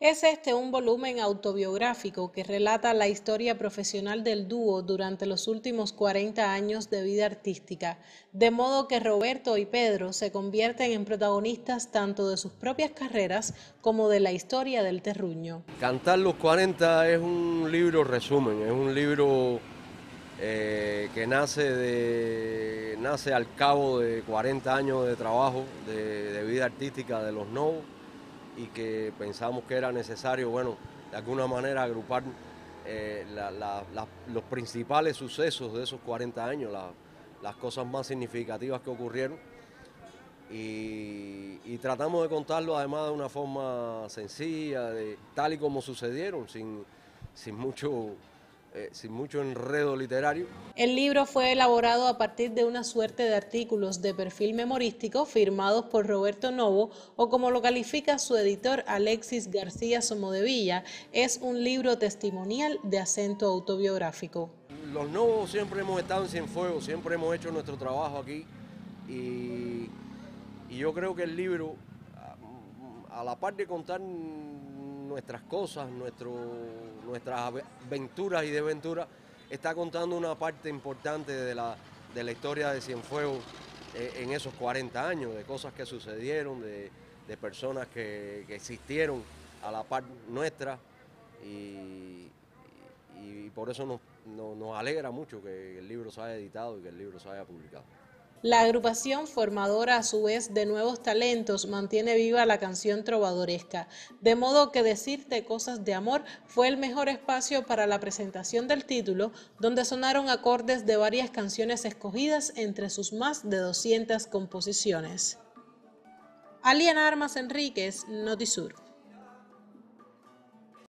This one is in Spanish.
Es este un volumen autobiográfico que relata la historia profesional del dúo durante los últimos 40 años de vida artística, de modo que Roberto y Pedro se convierten en protagonistas tanto de sus propias carreras como de la historia del terruño. Cantar los 40 es un libro resumen, es un libro eh, que nace, de, nace al cabo de 40 años de trabajo, de, de vida artística de los novos y que pensamos que era necesario, bueno, de alguna manera agrupar eh, los principales sucesos de esos 40 años, las cosas más significativas que ocurrieron. Y, tratamos de contarlo además de una forma sencilla, de, tal y como sucedieron, sin, sin mucho eh, sin mucho enredo literario. El libro fue elaborado a partir de una suerte de artículos de perfil memorístico firmados por Roberto Novo o como lo califica su editor Alexis García Somodevilla, es un libro testimonial de acento autobiográfico. Los Novos siempre hemos estado en Cienfuegos, siempre hemos hecho nuestro trabajo aquí y, yo creo que el libro, a, a la par de contar nuestras cosas, nuestras aventuras y desventuras, está contando una parte importante de la, de la historia de Cienfuegos eh, en esos 40 años, de cosas que sucedieron, de, personas que, existieron a la par nuestra y, por eso nos, nos alegra mucho que el libro se haya editado y que el libro se haya publicado. La agrupación formadora a su vez de nuevos talentos mantiene viva la canción trovadoresca, de modo que Decirte Cosas de Amor fue el mejor espacio para la presentación del título, donde sonaron acordes de varias canciones escogidas entre sus más de 200 composiciones. Aliana Armas Enríquez, Notisur.